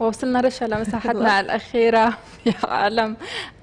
ووصلنا رشا لمساحتنا الأخيرة في عالم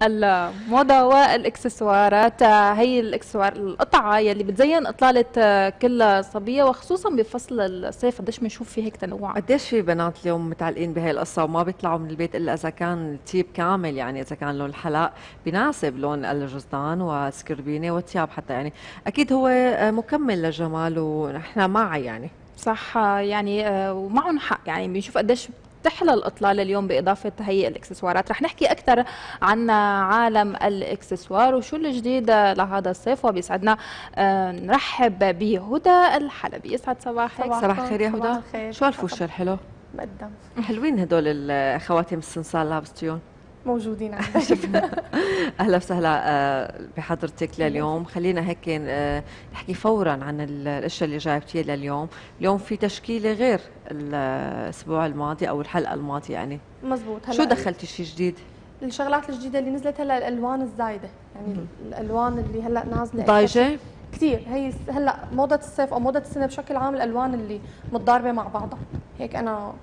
الموضة والإكسسوارات. هي الإكسسوار القطعة يلي بتزين إطلالة كل صبية وخصوصا بفصل الصيف. قديش بنشوف في هيك تنوع؟ قديش في بنات اليوم متعلقين بهي القصة وما بيطلعوا من البيت إلا إذا كان التيب كامل يعني إذا كان لون الحلاق بيناسب لون الجزدان والسكربينة والثياب حتى. يعني أكيد هو مكمل للجمال ونحن معه يعني. صح يعني آه، ومعهم حق. يعني بنشوف قديش تحلى الإطلالة اليوم بإضافة هي الإكسسوارات. رح نحكي أكثر عن عالم الإكسسوار وشو الجديد لهذا الصيف وبيسعدنا. آه، نرحب بهدى الحلبي. يسعد صباحك. صباح الخير يا هدى. شو هالفوش الحلو؟ مقدم. حلوين هدول الخواتم السنسال لابستيون. موجودين عندنا. أهلا وسهلا آه، بحضرتك لليوم. خلينا هيك آه، نحكي فورا عن الأشياء اللي جايبتيها لليوم. اليوم في تشكيلة غير الأسبوع الماضي أو الحلقة الماضية يعني. مزبوط. شو دخلتي شيء جديد؟ الشغلات الجديدة اللي نزلت هلا الألوان الزايدة. يعني الألوان اللي هلا نازلة. ضايجة؟ كثير. هي هلا موضة الصيف أو موضة السنة بشكل عام الألوان اللي متضاربة مع بعضها. هيك أنا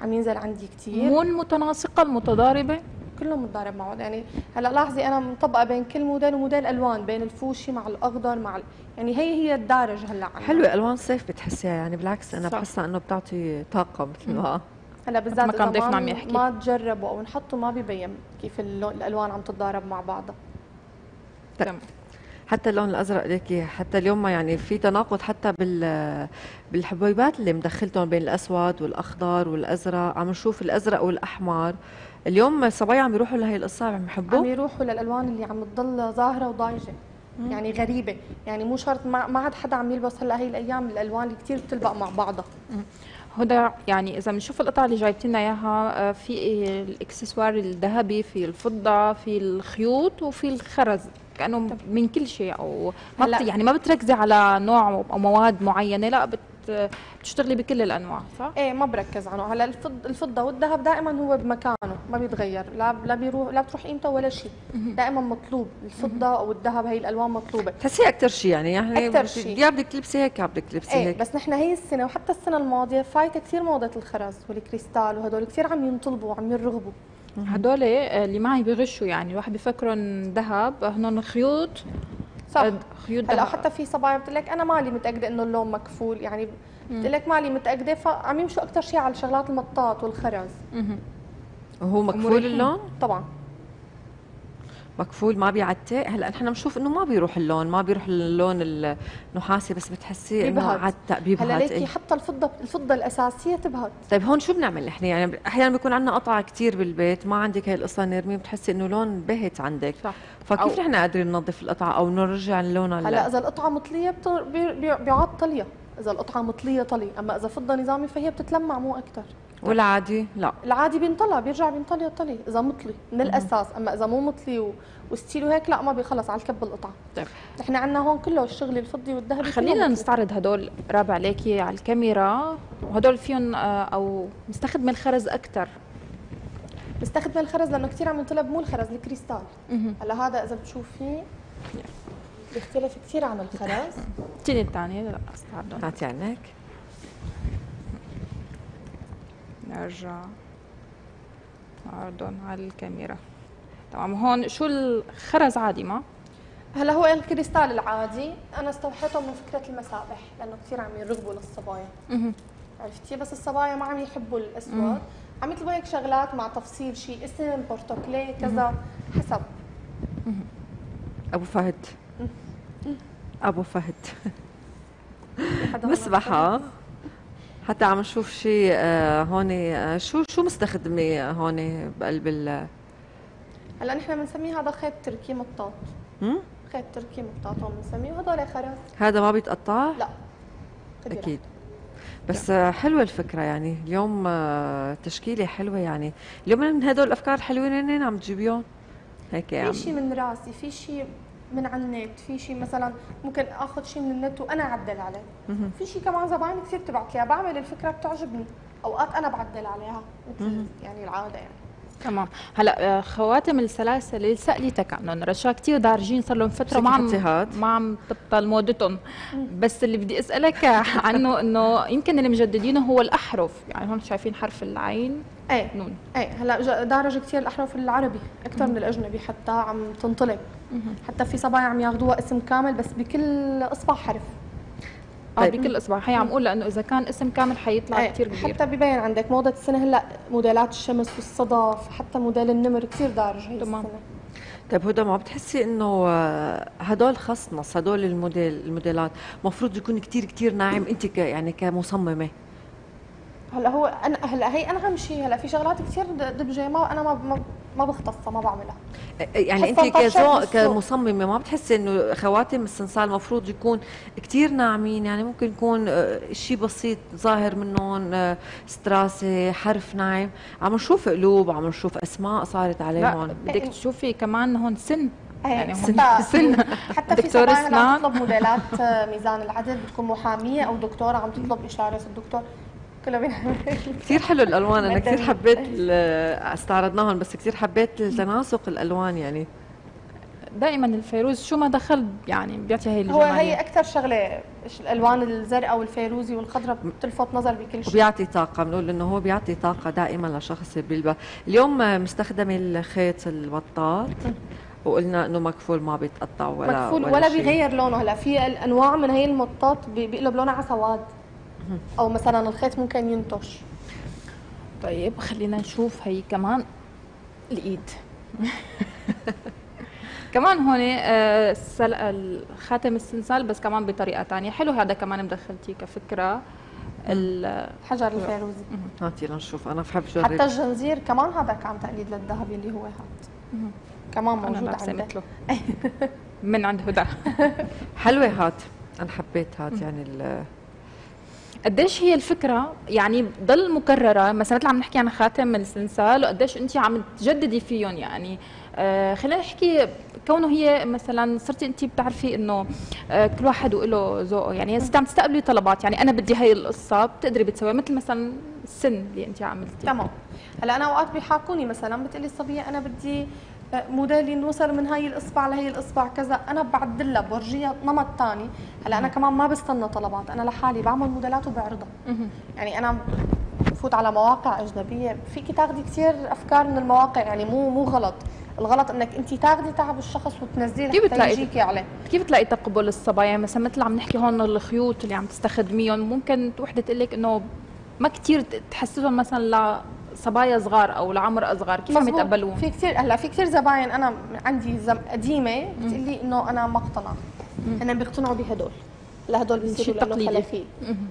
عم ينزل عندي كثير. مو المتناسقة المتضاربة؟ كلهم متضارب مع بعض. يعني هلأ لاحظي أنا مطبقه بين كل موديل وموديل ألوان بين الفوشي مع الأخضر مع ال... يعني هي هي الدارج هلأ. حلوة ألوان صيف بتحسيها يعني بالعكس أنا بحسها إنه بتعطي طاقة مثل ما هلأ بالذات ما كان ضيفنا عم يحكي. ما تجربوا أو نحطوا ما بيبين كيف الألوان عم تتضارب مع بعضها. تمام. حتى اللون الأزرق ليكي حتى اليوم ما يعني في تناقض حتى بال بالحبيبات اللي مدخلتهم بين الأسود والأخضر والأزرق. عم نشوف الأزرق والأحمر. اليوم الصبايا عم يروحوا لهي القصة عم يحبوا عم يروحوا للألوان اللي عم تضل ظاهرة وضايجة يعني غريبة يعني مو شرط ما عاد حدا عم يلبس هلأ هي الأيام الألوان اللي كثير بتلبق مع بعضها. هدى يعني إذا بنشوف القطعة اللي جايبتي لنا إياها آه، في الإكسسوار الذهبي في الفضة في الخيوط وفي الخرز. كأنه من كل شيء أو ما يعني ما بتركزي على نوع أو مواد معينة لا بت بتشتغلي بكل الأنواع صح؟ إيه ما بركز عنه هلا الفضة والذهب دائما هو بمكانه ما بيتغير. لا لا بيروح لا بتروح قيمته ولا شيء. دائما مطلوب. الفضة أو الذهب هي الألوان مطلوبة. تحسي أكثر شيء يعني يعني أكثر شيء. يا بدك تلبسي هيك يا بدك تلبسي إيه هيك. بس نحن هي السنة وحتى السنة الماضية فايتة كثير موضة الخرز والكريستال وهدول كثير عم ينطلبوا وعم يرغبوا. هدول اللي معي بغشوا يعني. الواحد بفكرهم ذهب هن خيوط. صح. خيوط هلا حتى في صبايا بتقول لك أنا مالي متأكدة إنه اللون مكفول. يعني بتقول لك مالي متأكدة فعم يمشوا أكثر شيء على شغلات المطاط والخرز. وهو مكفول اللون؟ طبعا. مكفول ما بيعتق. هلأ نحن بنشوف إنه ما بيروح اللون ما بيروح اللون النحاسي بس بتحسيه إنه عتق بيبهت. هلأ ليكي إيه؟ حتى الفضة الفضة الأساسية تبهت. طيب هون شو بنعمل نحن؟ يعني أحيانا بيكون عندنا قطعة كثير بالبيت ما عندك هي القصة نرمي بتحسي إنه لون بهت عندك. صح. فكيف نحن قادرين ننظف القطعة أو نرجع اللون هلأ إذا القطعة مطلية بيعاد طلية. إذا القطعة مطلية طلي أما إذا فضة نظامي فهي بتتلمع مو أكثر والعادي؟ لا. العادي بينطلع بيرجع بينطلي طلي إذا مطلي من الأساس. أما إذا مو مطلي و... وستيل وهيك لا ما بيخلص على الكب القطعه طيب. نحن عندنا هون كله الشغل الفضي والذهبي خلينا نستعرض هدول رابع عليكي على الكاميرا. وهدول فيهم آه، أو مستخدم الخرز أكثر بستخدم الخرز لأنه كثير عم ينطلب مو الخرز الكريستال. هلا هذا إذا بتشوفيه بيختلف كثير عن الخرز. تيني الثانية لا أستعرضهم. هاتي عنك. نرجع. نعرضهم على الكاميرا. تمام هون شو الخرز عادي ما؟ هلا هو الكريستال العادي. أنا استوحيته من فكرة المسابح لأنه كثير عم يرغبوا للصبايا. عرفتي بس الصبايا ما عم يحبوا الأسود. عم يطلبوا هيك شغلات مع تفصيل شيء اسم بورتوكلي كذا حسب. أبو فهد. أبو فهد. مسبحة. حتى عم نشوف شيء آه هون آه شو شو مستخدمة هون بقلب ال؟ هلا نحن بنسميه هذا خيط تركي مطاط. خيط تركي مطاط هون بنسميه وهدول خرز. هذا ما بيتقطع؟ لا. أكيد. بس آه حلوة الفكرة يعني. اليوم تشكيلة حلوة يعني. اليوم من هدول الأفكار الحلوين عم تجيبيهم؟ هيك في شيء من راسي في شيء من على النت. في شيء مثلا ممكن آخذ شيء من النت وأنا أعدل عليه. في شيء كمان زباين كثير بتبعت لي. بعمل الفكرة بتعجبني. أوقات أنا بعدل عليها. مثل يعني العادة يعني. تمام. هلأ آه، خواتم السلاسل اللي ساليتها كانوا رشا كثير دارجين صار لهم فترة ما عم ما عم تبطل مودتهم. بس اللي بدي أسألك عنه إنه يمكن اللي مجددينه هو الأحرف. يعني هون شايفين حرف العين. إيه نون. إيه هلأ دارج كثير الأحرف العربي أكثر من الأجنبي حتى عم تنطلب حتى في صبايا عم ياخذوها اسم كامل بس بكل إصبع حرف. آه طيب. بكل إصبع. هي عم أقول لأنه إذا كان اسم كامل حيطلع إيه كثير كبير. حتى ببين عندك موضة السنة هلأ موديلات الشمس والصدف حتى موديل النمر كثير دارج هي تمام. السنة. طيب هدى ما بتحسي إنه آه، هدول خصنص هدول الموديل الموديلات المفروض يكون كتير كتير ناعم؟ أنت ك يعني كمصممة. هلا هو أنا هلا هي انعم شيء هلا في شغلات كثير دبجه ما أنا ما ما, ما بختصها ما بعملها. يعني انت كزو. كمصممة ما بتحسي إنه خواتم الصنصال المفروض يكون كتير ناعمين؟ يعني ممكن يكون شيء بسيط ظاهر منهم ستراسة حرف ناعم. عم نشوف قلوب عم نشوف أسماء صارت لا عليهم. بدك تشوفي كمان هون سن. يعني يعني حتى سن. حتى في دكتور أسنان. عم تطلب موديلات آه، ميزان العدد بتكون محامية أو دكتورة عم تطلب إشارة الدكتور. كله بينعمل كثير حلو الألوان أنا كثير. حبيت استعرضناهم بس كثير حبيت التناسق الألوان يعني. دائما الفيروز شو ما دخل يعني بيعطي هي هو الجمالية. هي أكثر شغلة الألوان الزرقاء والفيروزي والخضراء بتلفت نظر بكل شيء. وبيعطي طاقة بنقول إنه هو بيعطي طاقة دائما لشخص بيلبس اليوم مستخدمة الخيط البطاط وقلنا إنه مكفول ما بيتقطع ولا مكفول ولا شيء. بيغير لونه. هلأ في الانواع من هي المطاط بي- بيقلب لونها على سواد أو مثلا الخيط ممكن ينتش طيب خلينا نشوف هي كمان الإيد. كمان هون آه، الخاتم السنسال بس كمان بطريقة تانية. حلو هذا كمان مدخلتيه كفكرة. ال- الحجر الفيروزي. هاتي لنشوف. أنا بحب جرب حتى الجنزير كمان هذا كان تقليد للذهب اللي هو هاد كمان موجود عندك. مثله. من عند هدى حلوة هات. أنا حبيت هات يعني ال- قديش هي الفكرة؟ يعني ضل مكررة. مثلا مثل عم نحكي عن خاتم السنسال وقديش انت عم تجددي فيهم يعني. آه خلينا نحكي كونه هي مثلا صرتي انت بتعرفي إنه آه كل واحد وله ذوقه. يعني صرتي عم تستقبلي طلبات. يعني أنا بدي هاي القصة بتقدري بتسويها مثل مثلا السن اللي انت عملتيه. تمام. هلأ أنا أوقات بيحاكوني مثلا بتقلي الصبيه أنا بدي موديلي نوصل من هاي الإصبع لهي الإصبع كذا. أنا بعدلها بورجيها نمط ثاني هلا أنا كمان ما بستنى طلبات. أنا لحالي بعمل موديلات وبعرضها. يعني أنا بفوت على مواقع أجنبية. فيكي تاخذي كثير أفكار من المواقع. يعني مو مو غلط. الغلط إنك انت تاخذي تعب الشخص وتنزليه كيف بتلاقي- عليه. كيف تلاقي تقبل الصبايا مثلا مثل عم نحكي هون الخيوط اللي عم تستخدميهم ممكن وحدة تقول لك إنه ما كثير تحسسهم مثلا لصبايا صغار أو لعمر أصغر كيف عم. يتقبلوهم في كثير هلا في كثير زباين أنا عندي زم قديمة بتقول لي إنه أنا ما اقتنع. أنا بيقتنعوا بهدول. لهدول بيصيروا لأنه. خلفيه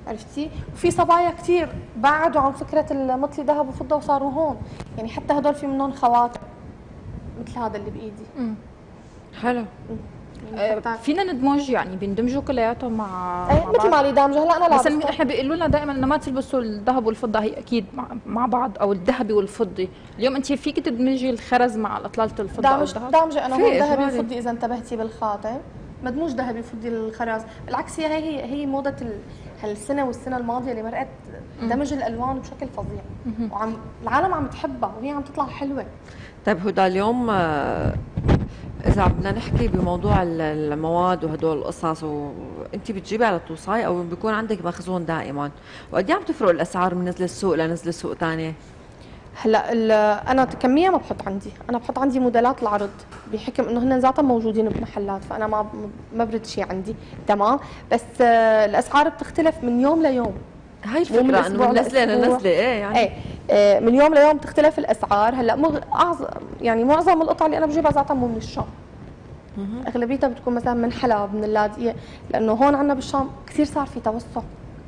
عرفتي؟ وفي صبايا كثير بعدوا عن فكرة المطلي ذهب وفضة وصاروا هون. يعني حتى هدول في منهم خواتم مثل هذا اللي بإيدي. حلو. فينا ندمج يعني بيندمجوا كلياتهم مع إيه مثل. ما لي دامجه هلا أنا بس لابسه إحنا بيقولوا لنا دائما إنه ما تلبسوا الذهب والفضة هي أكيد مع, مع بعض أو الذهبي والفضي. اليوم أنت فيك تدمجي الخرز مع أطلالة الفضة أو دامج الذهب؟ دامجه أنا في هون ذهبي. وفضي إذا انتبهتي بالخاتم مدموج ذهبي وفضي الخراز بالعكس هي هي هي موضة ال- هالسنة والسنة الماضية اللي مرقت دمج الألوان بشكل فظيع. وعم العالم عم تحبها وهي عم تطلع حلوة. طيب هدى اليوم آه، إذا بدنا نحكي بموضوع ال- المواد وهدول القصص وانت بتجيبي على توصاي أو بيكون عندك مخزون دائما وقد إيه عم تفرق الأسعار من نزل السوق لنزل سوق ثاني هلأ أنا كمية ما بحط عندي أنا بحط عندي موديلات العرض بحكم إنه هن ذاتهم موجودين بمحلات فأنا ما ما برد شيء عندي تمام؟ بس آه، الأسعار بتختلف من يوم ليوم. هاي من الفكرة إنه نزله لأسبوع. لنزله إيه يعني. إيه آه، من يوم ليوم تختلف الأسعار. هلأ مغ... أعظم يعني معظم القطع اللي أنا بجيبها ذاتها مو من الشام. أغلبيتها بتكون مثلا من حلب من اللاذقيه لأنه هون عندنا بالشام كثير صار في توسع.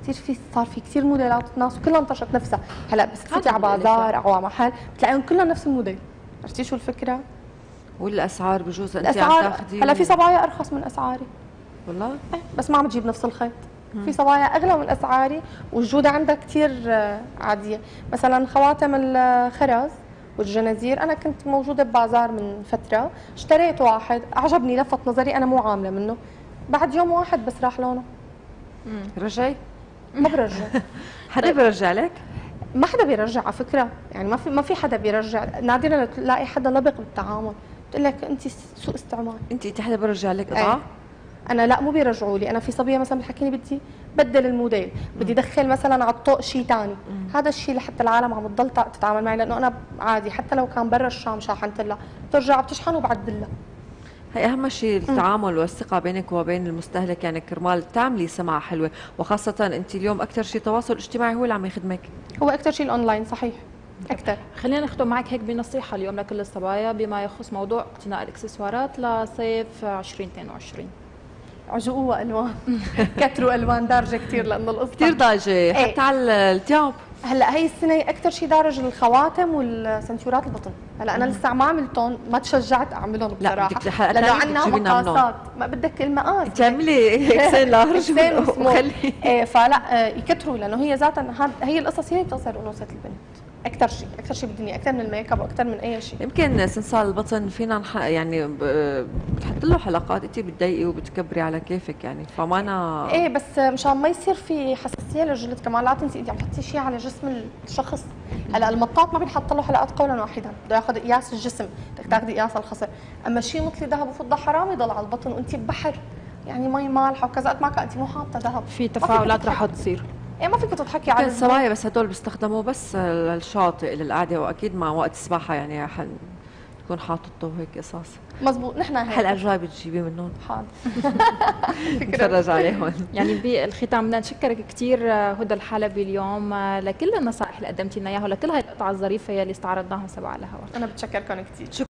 كثير في صار في كثير موديلات ناس وكلها انتشرت نفسها. هلأ بس تفوتي على بازار أو على محل بتلاقيهم كلهم نفس الموديل. عرفتي شو الفكرة؟ والأسعار بجوز أنت عم تاخذي هلأ في صبايا أرخص من أسعاري. والله؟ إيه، بس ما عم تجيب نفس الخيط. في صبايا أغلى من أسعاري والجوده عندها كثير آه، عادية. مثلا خواتم الخرز والجنازير أنا كنت موجودة ببازار من فترة اشتريت واحد عجبني لفت نظري أنا مو عاملة منه. بعد يوم واحد بس راح لونه. رجعي؟ ما برجع. حدا بيرجع لك؟ ما حدا بيرجع على فكرة. يعني ما في ما في حدا بيرجع. نادرا تلاقي حدا لبق بالتعامل. بتقول لك انت سوء استعمال. انت انت حدا بيرجع لك قطعه أنا لا مو بيرجعوا لي. أنا في صبية مثلا بتحكيني بدي بدل الموديل بدي ادخل مثلا على الطوق شيء ثاني هذا الشيء لحتى العالم عم تضل تتعامل معي لأنه أنا عادي حتى لو كان برا الشام شاحنت لها بترجع بتشحن وبعدل لها هي أهم شيء التعامل والثقة بينك وبين المستهلك يعني كرمال تعملي سمعة حلوة. وخاصة انت اليوم أكثر شيء تواصل اجتماعي هو اللي عم يخدمك. هو أكثر شيء الأونلاين صحيح. أكثر. خلينا نختم معك هيك بنصيحة اليوم لكل الصبايا بما يخص موضوع اقتناء الإكسسوارات لصيف 2022 عجوق والوان كتروا ألوان دارجة كثير لأنه القصة. كثير ضاجه إيه. حتى على الثياب هلأ هي السنة أكثر شيء دارج الخواتم والسنتورات البطن. هلأ أنا لسه ما عملتهم ما تشجعت أعملهم لا، بصراحة. الحلقة لأنه عندنا. مقاسات. ما بدك المقاس تعملي X-Large. وخلي. إيه فلأ يكتروا لأنه هي ذاتها هي القصص هي اللي بتصير انوثه البنت. أكثر شيء أكثر شيء بالدنيا أكثر من الميك أب وأكثر من أي شيء. يمكن سنسال البطن فينا. يعني بتحط له حلقات انت بتضيقي وبتكبري على كيفك يعني. فما أنا إيه بس مشان ما يصير في حساسية للجلد كمان. لا تنسي انت عم تحطي شيء على جسم الشخص. هلأ المطاط ما بينحط له حلقات قولا واحدا. بده ياخذ قياس الجسم بدك تاخذي قياس الخصر. أما شيء مثل ذهب وفضة حرام يضل على البطن وانت ببحر يعني مي مالحة وكذا قد ما انت مو حاطة ذهب. في تفاعلات رح تصير. إيه ما فيك تضحكي على. الصبايا بس هدول بيستخدموا بس للشاطئ للقعدة وأكيد مع وقت السباحه يعني حن تكون حاطته هيك قصص. مزبوط نحن هيك. الحلقة الجايه بتجيبي منهم حاضر. نتفرج عليهم يعني بالختام بدنا نشكرك كثير هدى الحلبي اليوم آه، لكل النصائح اللي قدمتي لنا إياها ولكل هاي القطع الظريفة يلي استعرضناها سوا على الهواء. أنا بتشكركم كثير